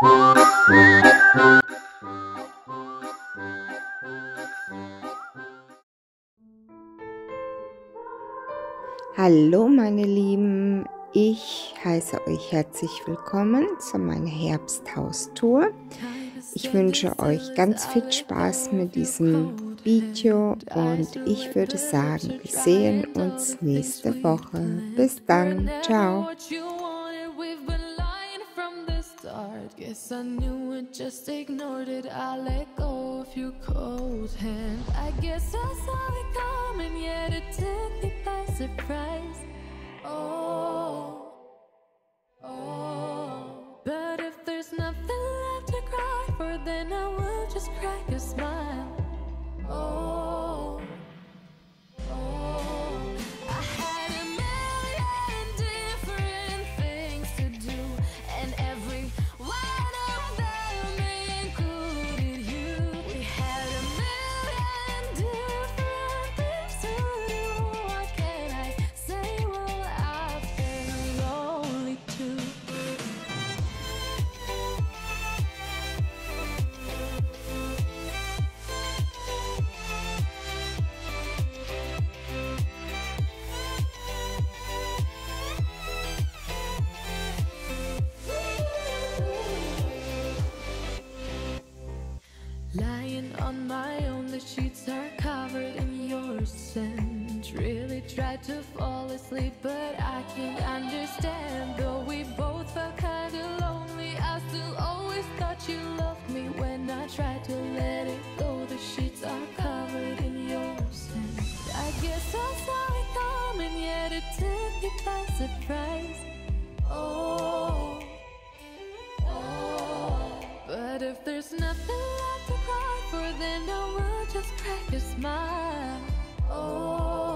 Hallo meine Lieben, ich heiße euch herzlich willkommen zu meiner Herbsthaustour. Ich wünsche euch ganz viel Spaß mit diesem Video und ich würde sagen, wir sehen uns nächste Woche. Bis dann, ciao. Guess I knew it, just ignored it. I let go of your cold hand. I guess I saw it coming, yet it took me by surprise. Oh, oh. But if there's nothing left to cry for, then I will just crack a smile. To fall asleep, but I can't understand. Though we both felt kinda lonely, I still always thought you loved me. When I tried to let it go, the sheets are covered in your scent. I guess I saw it coming, yet it took me by surprise. Oh, oh. But if there's nothing left to cry for, then I will just crack a smile. Oh.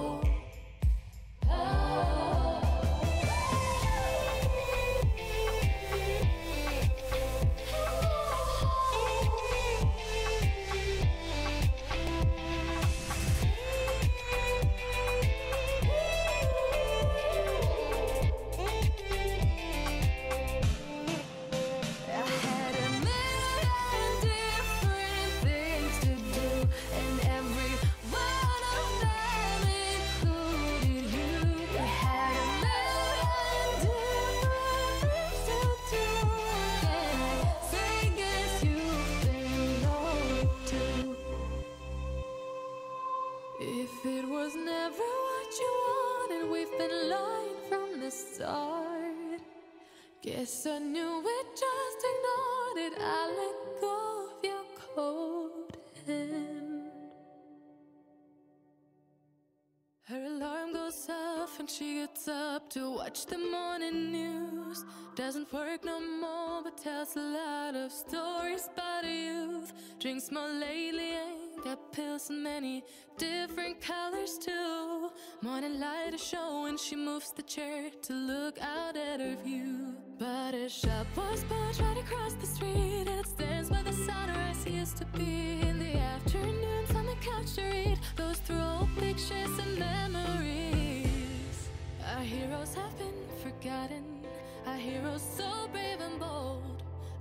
Guess I knew it, just ignored it. I let go of your cold hand. Her alarm goes off and she gets up to watch the morning news. Doesn't work no more, but tells a lot of stories about youth. Drinks more lately, got pills in many different colors too. Morning light is showing, she moves the chair to look out at her view. But a shop was built right across the street. It stands where the sunrise used to be. In the afternoons on the couch to read those through old pictures and memories. Our heroes have been forgotten. Our heroes so brave and bold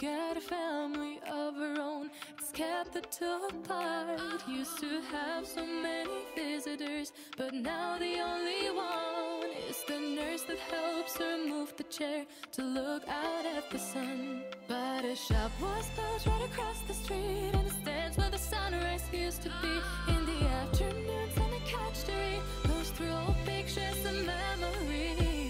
got a family of her own. It's kept the two apart. Used to have so many visitors, but now the only one is the nurse that helps her move the chair to look out at the sun. But a shop was built right across the street, and it stands where the sunrise used to be. In the afternoons on the couch to read, goes through old pictures and memories.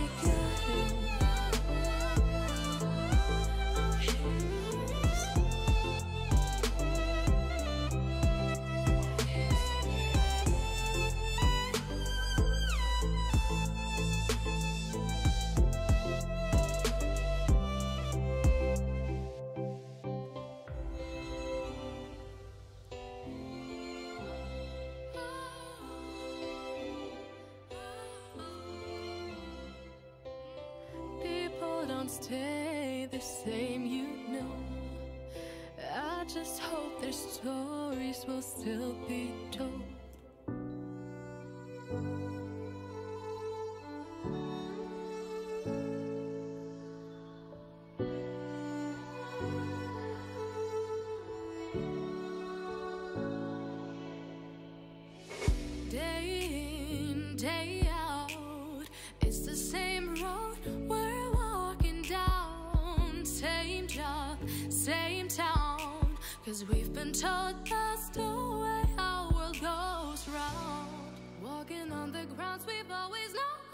stay the same, you know. I just hope their stories will still be told. Cause we've been told that's the way our world goes round. Walking on the grounds we've always known.